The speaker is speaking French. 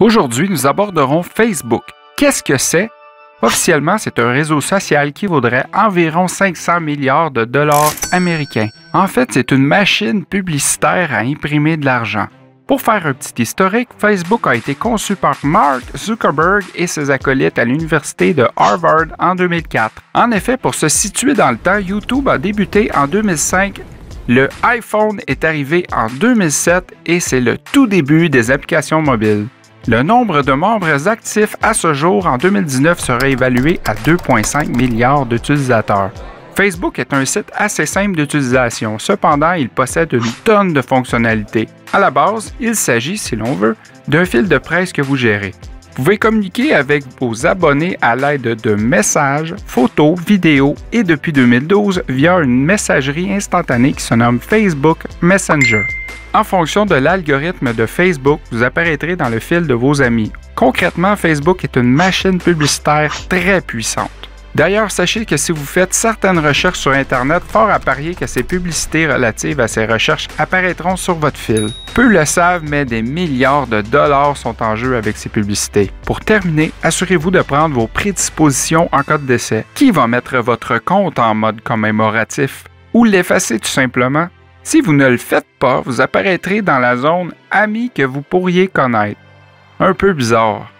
Aujourd'hui, nous aborderons Facebook. Qu'est-ce que c'est? Officiellement, c'est un réseau social qui vaudrait environ 500 milliards de dollars américains. En fait, c'est une machine publicitaire à imprimer de l'argent. Pour faire un petit historique, Facebook a été conçu par Mark Zuckerberg et ses acolytes à l'université de Harvard en 2004. En effet, pour se situer dans le temps, YouTube a débuté en 2005 le iPhone est arrivé en 2007 et c'est le tout début des applications mobiles. Le nombre de membres actifs à ce jour en 2019 serait évalué à 2,5 milliards d'utilisateurs. Facebook est un site assez simple d'utilisation, cependant il possède une tonne de fonctionnalités. À la base, il s'agit, si l'on veut, d'un fil de presse que vous gérez. Vous pouvez communiquer avec vos abonnés à l'aide de messages, photos, vidéos et depuis 2012 via une messagerie instantanée qui se nomme Facebook Messenger. En fonction de l'algorithme de Facebook, vous apparaîtrez dans le fil de vos amis. Concrètement, Facebook est une machine publicitaire très puissante. D'ailleurs, sachez que si vous faites certaines recherches sur Internet, fort à parier que ces publicités relatives à ces recherches apparaîtront sur votre fil. Peu le savent, mais des milliards de dollars sont en jeu avec ces publicités. Pour terminer, assurez-vous de prendre vos prédispositions en cas de décès. Qui va mettre votre compte en mode commémoratif? Ou l'effacer tout simplement? Si vous ne le faites pas, vous apparaîtrez dans la zone Amis que vous pourriez connaître. Un peu bizarre.